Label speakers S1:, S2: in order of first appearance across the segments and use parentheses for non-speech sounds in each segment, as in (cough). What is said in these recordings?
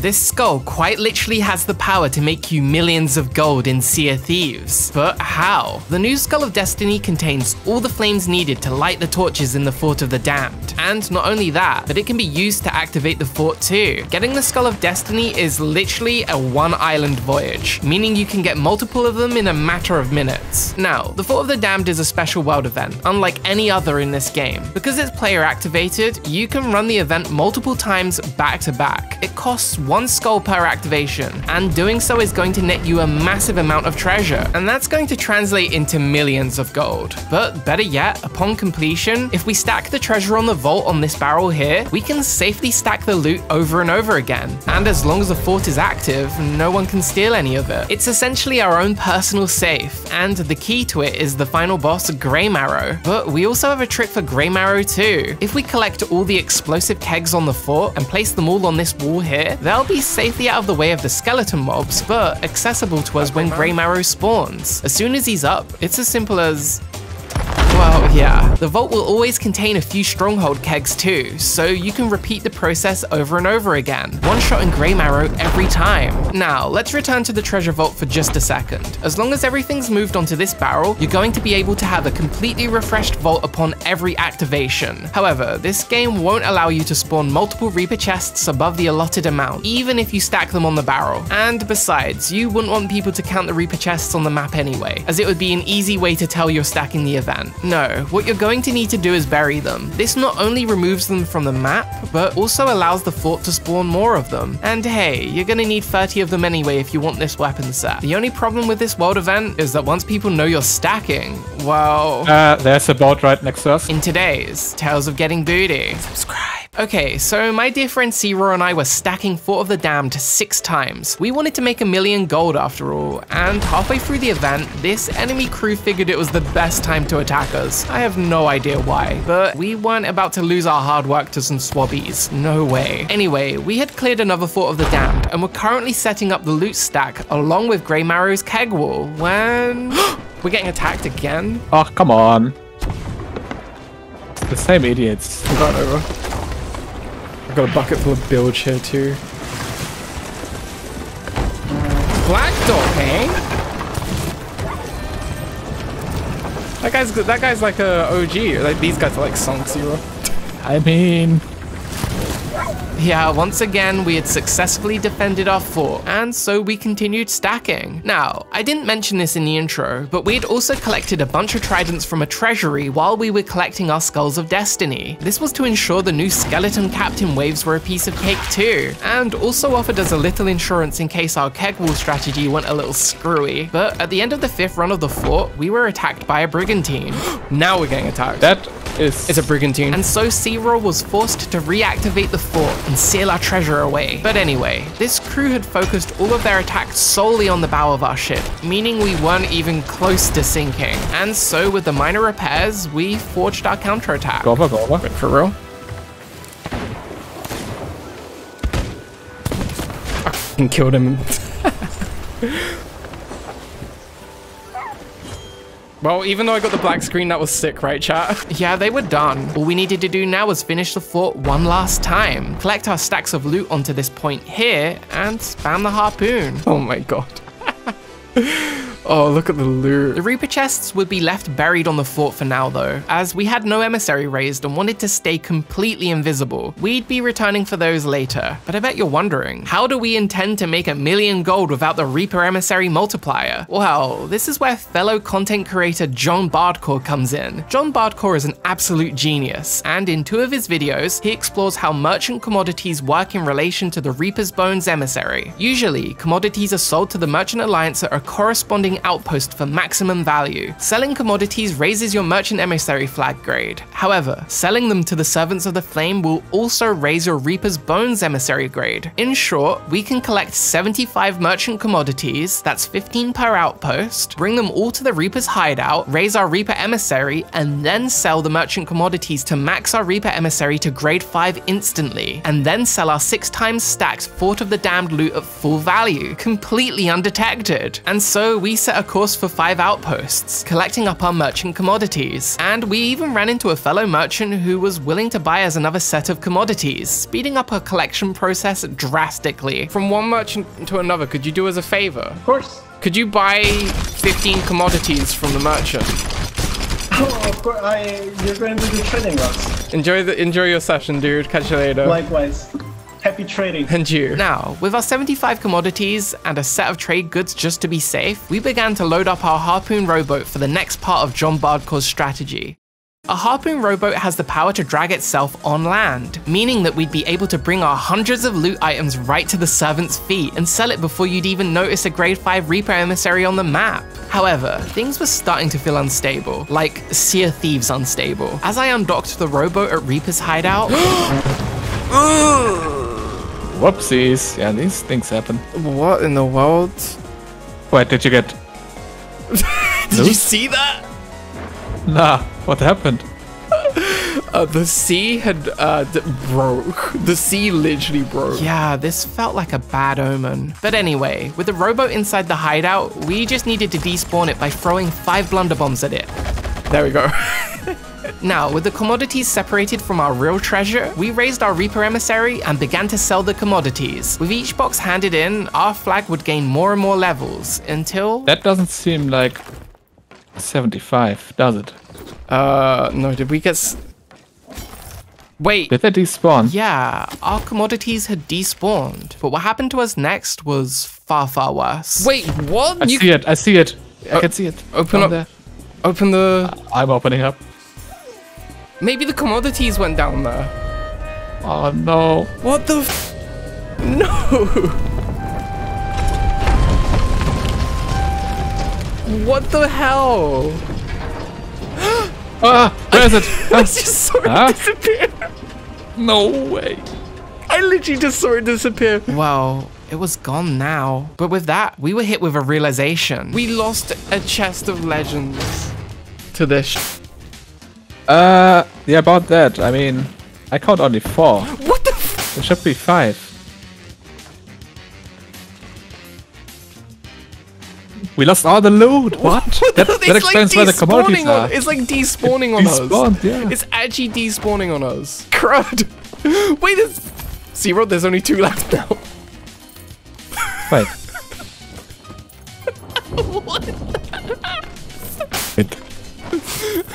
S1: This skull quite literally has the power to make you millions of gold in Sea of Thieves. But how? The new Skull of Destiny contains all the flames needed to light the torches in the Fort of the Damned. And not only that, but it can be used to activate the fort too. Getting the Skull of Destiny is literally a one island voyage, meaning you can get multiple of them in a matter of minutes. Now, the Fort of the Damned is a special world event, unlike any other in this game. Because it's player activated, you can run the event multiple times back to back. It costs one skull per activation, and doing so is going to net you a massive amount of treasure, and that's going to translate into millions of gold. But better yet, upon completion, if we stack the treasure on the vault on this barrel here, we can safely stack the loot over and over again. And as long as the fort is active, no one can steal any of it. It's essentially our own personal safe, and the key to it is the final boss, Graymarrow. But we also have a trick for Graymarrow too. If we collect all the explosive kegs on the fort and place them all on this wall here, they'll be safely out of the way of the skeleton mobs, but accessible to us when Graymarrow spawns. As soon as he's up, it's as simple as yeah. The vault will always contain a few stronghold kegs too, so you can repeat the process over and over again. One shot in Graymarrow every time. Now, let's return to the treasure vault for just a second. As long as everything's moved onto this barrel, you're going to be able to have a completely refreshed vault upon every activation. However, this game won't allow you to spawn multiple Reaper chests above the allotted amount, even if you stack them on the barrel. And besides, you wouldn't want people to count the Reaper chests on the map anyway, as it would be an easy way to tell you're stacking the event. No, what you're going to need to do is bury them. This not only removes them from the map, but also allows the fort to spawn more of them. And hey, you're gonna need 30 of them anyway if you want this weapon set. The only problem with this world event is that once people know you're stacking, well...
S2: Uh, there's a boat right next to us.
S1: In today's Tales of Getting Booty. Subscribe. Okay, so my dear friend Zero and I were stacking Fort of the Damned six times. We wanted to make a million gold after all, and halfway through the event, this enemy crew figured it was the best time to attack us. I have no idea why, but we weren't about to lose our hard work to some swabbies. No way. Anyway, we had cleared another Fort of the Damned, and were currently setting up the loot stack along with Graymarrow's keg wall when... (gasps) we're getting attacked again?
S2: Oh, come on. The same idiots.
S3: Got over. I've got a bucket full of bilge here too.
S1: Black Dog, eh?
S3: That guy's that guy's like a OG. Like these guys are like Song Zero.
S2: I mean,
S1: Yeah, once again, we had successfully defended our fort, and so we continued stacking. Now, I didn't mention this in the intro, but we had also collected a bunch of tridents from a treasury while we were collecting our Skulls of Destiny. This was to ensure the new Skeleton Captain waves were a piece of cake too, and also offered us a little insurance in case our keg wall strategy went a little screwy. But at the end of the fifth run of the fort, we were attacked by a brigantine. (gasps)
S3: Now we're getting attacked.
S2: that is...
S3: it's a brigantine.
S1: And so Searoar was forced to reactivate the fort and seal our treasure away. But anyway, this crew had focused all of their attacks solely on the bow of our ship, meaning we weren't even close to sinking. And so with the minor repairs, we forged our counterattack.
S2: Go over, go over.
S3: For real? I killed him. (laughs) well, even though I got the black screen, that was sick, right, chat? (laughs)
S1: Yeah, they were done. All we needed to do now was finish the fort one last time, collect our stacks of loot onto this point here, and spam the harpoon.
S3: Oh my god. (laughs) oh, look at the loot.
S1: The Reaper chests would be left buried on the fort for now though, as we had no emissary raised and wanted to stay completely invisible. We'd be returning for those later, but I bet you're wondering, how do we intend to make a million gold without the Reaper emissary multiplier? Well, this is where fellow content creator John Bardcore comes in. John Bardcore is an absolute genius, and in two of his videos, he explores how merchant commodities work in relation to the Reaper's Bones emissary. Usually, commodities are sold to the Merchant Alliance at a corresponding outpost for maximum value. Selling commodities raises your merchant emissary flag grade. However, selling them to the Servants of the Flame will also raise your Reaper's Bones emissary grade. In short, we can collect 75 merchant commodities, that's 15 per outpost, bring them all to the Reaper's hideout, raise our Reaper emissary, and then sell the merchant commodities to max our Reaper emissary to grade 5 instantly, and then sell our 6 times stacked Fort of the Damned loot at full value, completely undetected. And so we set a course for five outposts, collecting up our merchant commodities. And we even ran into a fellow merchant who was willing to buy us another set of commodities, speeding up our collection process drastically.
S3: From one merchant to another, could you do us a favor?
S4: Of course.
S3: Could you buy 15 commodities from the merchant?
S4: Oh, of course. I, you're going to the trading routes.
S3: Enjoy the enjoy your session, dude. Catch you later.
S4: Likewise. Happy trading.
S3: and you.
S1: Now, with our 75 commodities and a set of trade goods just to be safe, we began to load up our Harpoon rowboat for the next part of John Bardcore's strategy. A Harpoon rowboat has the power to drag itself on land, meaning that we'd be able to bring our hundreds of loot items right to the servant's feet and sell it before you'd even notice a grade 5 Reaper emissary on the map. However, things were starting to feel unstable, like Sea of Thieves unstable. As I undocked the rowboat at Reaper's hideout, (gasps) (gasps)
S2: Whoopsies. Yeah, these things happen.
S3: What in the world?
S2: Wait, did you get... (laughs)
S3: Did you see that?
S2: Nah, what happened? (laughs)
S3: Uh, the sea had uh, d- broke. The sea literally broke.
S1: Yeah, this felt like a bad omen. But anyway, with the rowboat inside the hideout, we just needed to despawn it by throwing five blunder bombs at it.
S3: There we go. (laughs)
S1: Now, with the commodities separated from our real treasure, we raised our Reaper emissary and began to sell the commodities. With each box handed in, our flag would gain more and more levels until.
S2: That doesn't seem like 75, does it?
S3: uh, no, did we get? S- Wait.
S2: Did they despawn?
S1: Yeah, our commodities had despawned. But what happened to us next was far, far worse.
S3: Wait, what?
S2: I
S3: You
S2: see it, I see it. I can see it.
S3: open up-
S2: there.
S3: open the.
S2: I'm opening up.
S3: Maybe the commodities went down there.
S2: Oh no.
S3: What the? F- no. What the hell? (gasps)
S2: Ah, where is it? (laughs)
S3: I just saw it
S2: Huh?
S3: disappear.
S2: no way.
S3: I literally just saw it disappear.
S1: Well, it was gone now. But with that, we were hit with a realization.
S3: We lost a chest of legends to this.
S2: Uh, yeah, about that. I mean, I count only four.
S3: what the? F-
S2: There should be five. We lost all the loot. What? (laughs) that, that explains where the commodities
S3: on-
S2: are.
S3: It's like (laughs) despawning on us.
S2: Despawned, yeah.
S3: It's actually despawning on us. Crud. (laughs) Wait, there's zero. There's only two left now.
S2: Wait. Wait.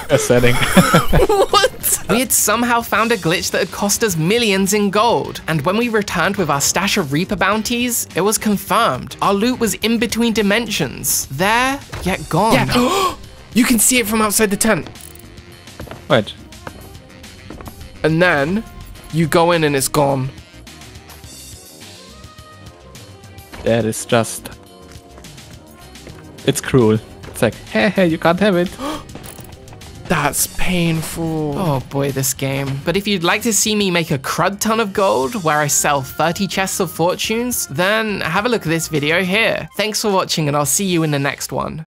S2: A setting. (laughs)
S3: what?
S1: We had somehow found a glitch that had cost us millions in gold. And when we returned with our stash of Reaper bounties, it was confirmed. Our loot was in between dimensions. There, yet gone.
S3: Yeah. (gasps) you can see it from outside the tent.
S2: Wait.
S3: And then you go in and it's gone.
S2: That is just. It's cruel. It's like, hey, hey, you can't have it. (gasps)
S3: That's painful.
S1: Oh boy, this game. But if you'd like to see me make a crud ton of gold where I sell 30 chests of fortunes, then have a look at this video here. Thanks for watching and I'll see you in the next one.